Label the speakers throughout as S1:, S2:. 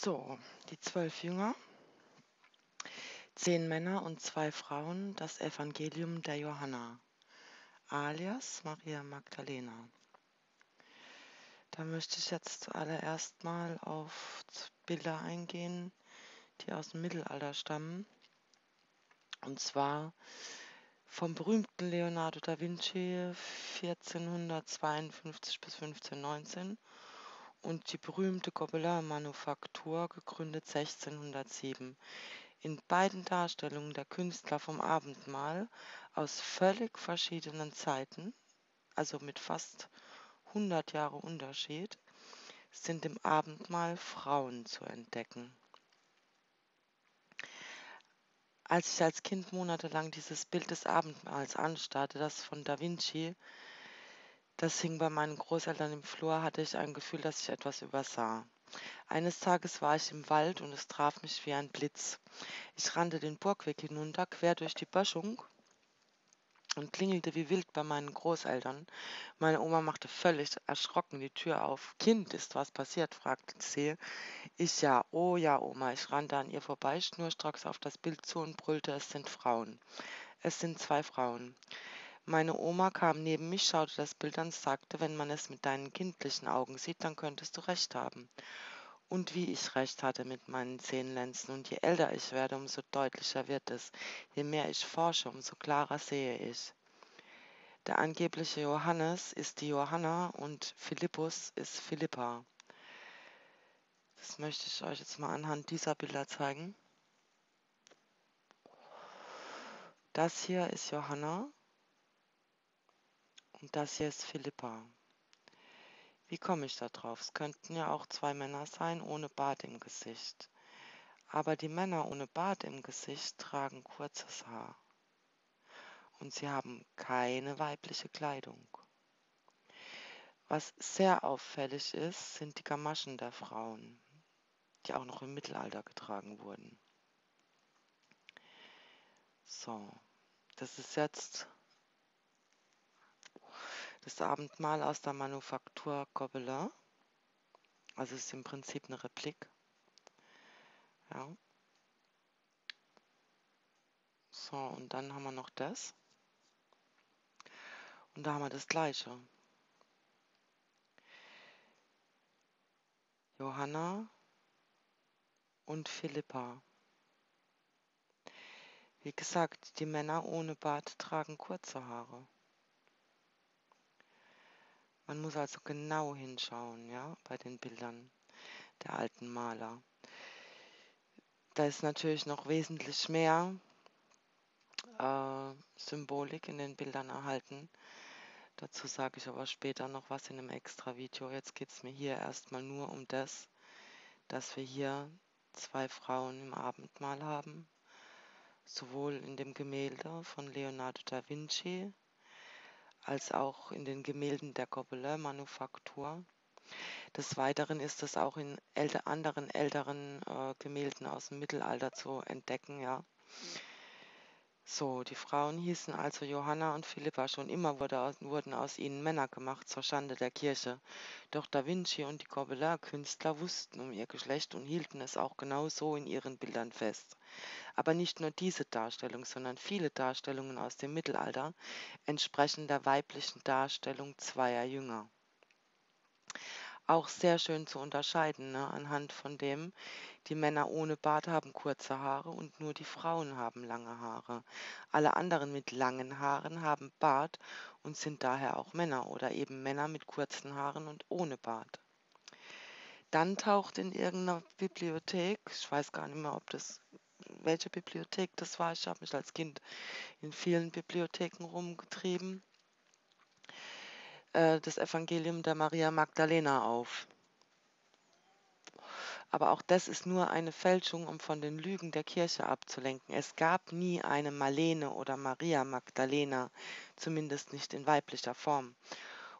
S1: So, die zwölf Jünger, zehn Männer und zwei Frauen, das Evangelium der Johanna, alias Maria Magdalena. Da möchte ich jetzt zuallererst mal auf Bilder eingehen, die aus dem Mittelalter stammen. Und zwar vom berühmten Leonardo da Vinci 1452 bis 1519 und die berühmte Gobelin-Manufaktur, gegründet 1607. In beiden Darstellungen der Künstler vom Abendmahl aus völlig verschiedenen Zeiten, also mit fast 100 Jahre Unterschied, sind im Abendmahl Frauen zu entdecken. Als ich als Kind monatelang dieses Bild des Abendmahls anstarrte, das von Da Vinci das hing bei meinen Großeltern im Flur, hatte ich ein Gefühl, dass ich etwas übersah. Eines Tages war ich im Wald und es traf mich wie ein Blitz. Ich rannte den Burgweg hinunter, quer durch die Böschung und klingelte wie wild bei meinen Großeltern. Meine Oma machte völlig erschrocken die Tür auf. Kind, ist was passiert? fragte sie. Ich ja, oh ja, Oma. Ich rannte an ihr vorbei, schnurstracks auf das Bild zu und brüllte, es sind Frauen. Es sind zwei Frauen. Meine Oma kam neben mich, schaute das Bild an, sagte, wenn man es mit deinen kindlichen Augen sieht, dann könntest du recht haben. Und wie ich recht hatte mit meinen zehn Lenzen, und je älter ich werde, umso deutlicher wird es. Je mehr ich forsche, umso klarer sehe ich. Der angebliche Johannes ist die Johanna und Philippus ist Philippa. Das möchte ich euch jetzt mal anhand dieser Bilder zeigen. Das hier ist Johanna und das hier ist Philippa. Wie komme ich da drauf? Es könnten ja auch zwei Männer sein ohne Bart im Gesicht. Aber die Männer ohne Bart im Gesicht tragen kurzes Haar. Und sie haben keine weibliche Kleidung. Was sehr auffällig ist, sind die Gamaschen der Frauen, die auch noch im Mittelalter getragen wurden. So, das ist jetzt das Abendmahl aus der Manufaktur Gobelin. Also ist im Prinzip eine Replik. Ja. So, und dann haben wir noch das. Und da haben wir das gleiche. Johanna und Philippa. Wie gesagt, die Männer ohne Bart tragen kurze Haare. Man muss also genau hinschauen, ja, bei den Bildern der alten Maler. Da ist natürlich noch wesentlich mehr äh, Symbolik in den Bildern erhalten. Dazu sage ich aber später noch was in einem extra Video. Jetzt geht es mir hier erstmal nur um das, dass wir hier zwei Frauen im Abendmahl haben. Sowohl in dem Gemälde von Leonardo da Vinci als auch in den Gemälden der Gobelin-Manufaktur. Des Weiteren ist es auch in älter, anderen älteren äh, Gemälden aus dem Mittelalter zu entdecken, ja. So, die Frauen hießen also Johanna und Philippa. Schon immer wurde aus, wurden aus ihnen Männer gemacht, zur Schande der Kirche. Doch Da Vinci und die Gobelin-Künstler wussten um ihr Geschlecht und hielten es auch genau so in ihren Bildern fest. Aber nicht nur diese Darstellung, sondern viele Darstellungen aus dem Mittelalter entsprechen der weiblichen Darstellung zweier Jünger auch sehr schön zu unterscheiden, ne? anhand von dem, die Männer ohne Bart haben kurze Haare und nur die Frauen haben lange Haare. Alle anderen mit langen Haaren haben Bart und sind daher auch Männer oder eben Männer mit kurzen Haaren und ohne Bart. Dann taucht in irgendeiner Bibliothek, ich weiß gar nicht mehr, ob das welche Bibliothek das war, ich habe mich als Kind in vielen Bibliotheken rumgetrieben, äh, das Evangelium der Maria Magdalena auf. Aber auch das ist nur eine Fälschung, um von den Lügen der Kirche abzulenken. Es gab nie eine Marlene oder Maria Magdalena, zumindest nicht in weiblicher Form.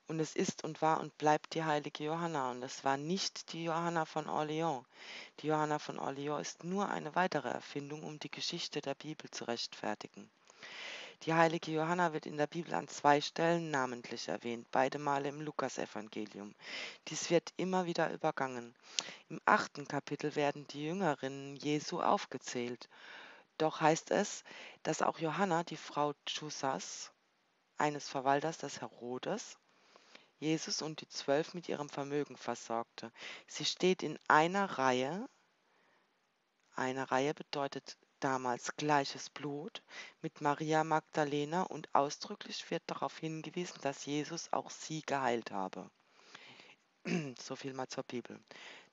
S1: Und es ist und war und bleibt die heilige Johanna. Und es war nicht die Johanna von Orleans. Die Johanna von Orleans ist nur eine weitere Erfindung, um die Geschichte der Bibel zu rechtfertigen. Die heilige Johanna wird in der Bibel an zwei Stellen namentlich erwähnt, beide Male im Lukasevangelium. Dies wird immer wieder übergangen. Im achten Kapitel werden die Jüngerinnen Jesu aufgezählt. Doch heißt es, dass auch Johanna, die Frau Chusas, eines Verwalters des Herodes, Jesus und die Zwölf mit ihrem Vermögen versorgte. Sie steht in einer Reihe. Eine Reihe bedeutet damals gleiches Blut mit Maria Magdalena und ausdrücklich wird darauf hingewiesen, dass Jesus auch sie geheilt habe. so viel mal zur Bibel.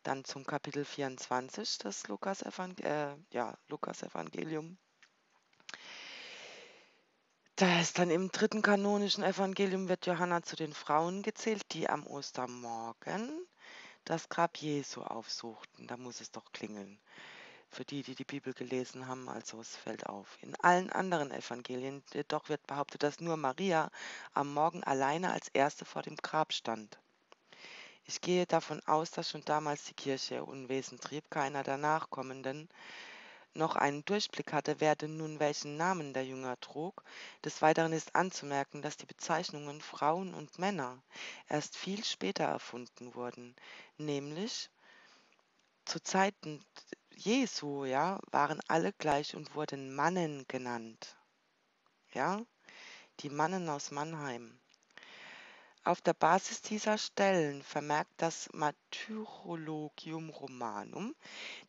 S1: Dann zum Kapitel 24 des Lukas-Evangelium. Da ist dann im dritten kanonischen Evangelium wird Johanna zu den Frauen gezählt, die am Ostermorgen das Grab Jesu aufsuchten. Da muss es doch klingeln. Für die, die die Bibel gelesen haben, also es fällt auf. In allen anderen Evangelien jedoch wird behauptet, dass nur Maria am Morgen alleine als erste vor dem Grab stand. Ich gehe davon aus, dass schon damals die Kirche Unwesen trieb, keiner der Nachkommenden noch einen Durchblick hatte, wer denn nun welchen Namen der Jünger trug. Des Weiteren ist anzumerken, dass die Bezeichnungen Frauen und Männer erst viel später erfunden wurden, nämlich zu Zeiten Jesu, ja, waren alle gleich und wurden Mannen genannt. Ja, die Mannen aus Mannheim. Auf der Basis dieser Stellen vermerkt das Martyrologium Romanum,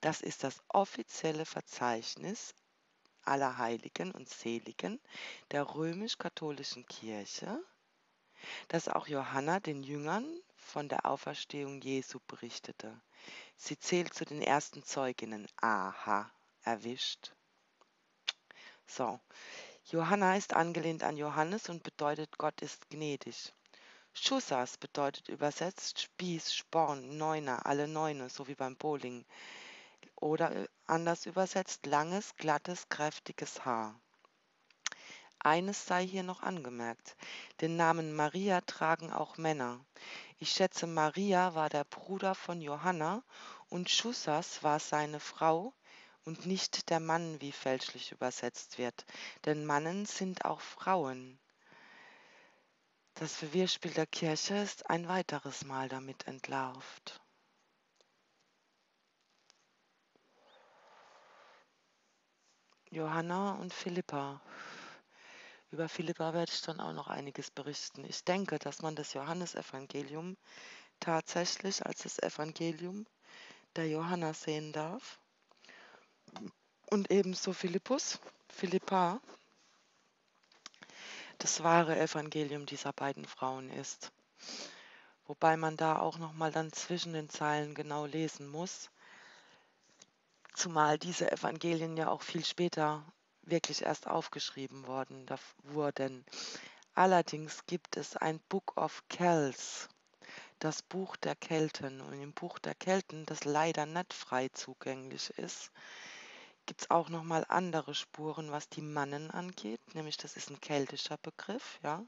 S1: das ist das offizielle Verzeichnis aller Heiligen und Seligen der römisch-katholischen Kirche, dass auch Johanna den Jüngern von der Auferstehung Jesu berichtete. Sie zählt zu den ersten Zeuginnen. Aha, erwischt. So, Johanna ist angelehnt an Johannes und bedeutet Gott ist gnädig. Schussas bedeutet übersetzt Spieß, Sporn, Neuner, alle Neune, so wie beim Bowling. Oder äh, anders übersetzt langes, glattes, kräftiges Haar. Eines sei hier noch angemerkt. Den Namen Maria tragen auch Männer. Ich schätze, Maria war der Bruder von Johanna und Schussas war seine Frau und nicht der Mann, wie fälschlich übersetzt wird. Denn Mannen sind auch Frauen. Das Verwirrspiel der Kirche ist ein weiteres Mal damit entlarvt. Johanna und Philippa. Über Philippa werde ich dann auch noch einiges berichten. Ich denke, dass man das Johannesevangelium tatsächlich als das Evangelium der Johanna sehen darf. Und ebenso Philippus, Philippa, das wahre Evangelium dieser beiden Frauen ist. Wobei man da auch noch mal dann zwischen den Zeilen genau lesen muss, zumal diese Evangelien ja auch viel später wirklich erst aufgeschrieben worden wurden. Allerdings gibt es ein Book of Kells, das Buch der Kelten. Und im Buch der Kelten, das leider nicht frei zugänglich ist, gibt es auch nochmal andere Spuren, was die Mannen angeht, nämlich das ist ein keltischer Begriff, ja.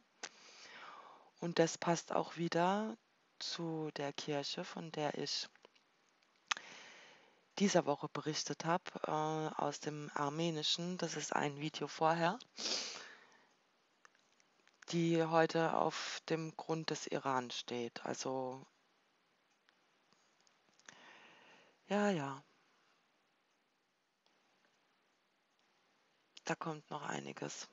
S1: Und das passt auch wieder zu der Kirche, von der ich dieser Woche berichtet habe, äh, aus dem Armenischen. Das ist ein Video vorher, die heute auf dem Grund des Iran steht. Also, ja, ja. Da kommt noch einiges.